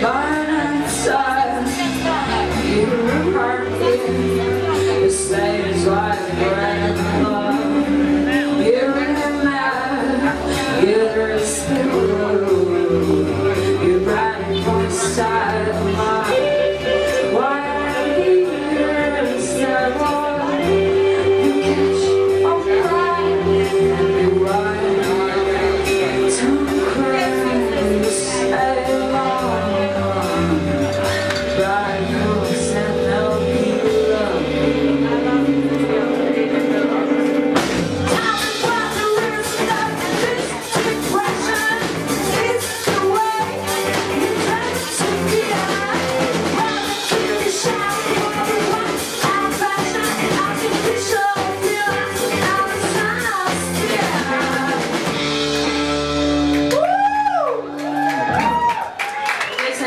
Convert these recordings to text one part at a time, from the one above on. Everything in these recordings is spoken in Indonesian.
Bye.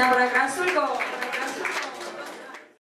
Nabrak Azulko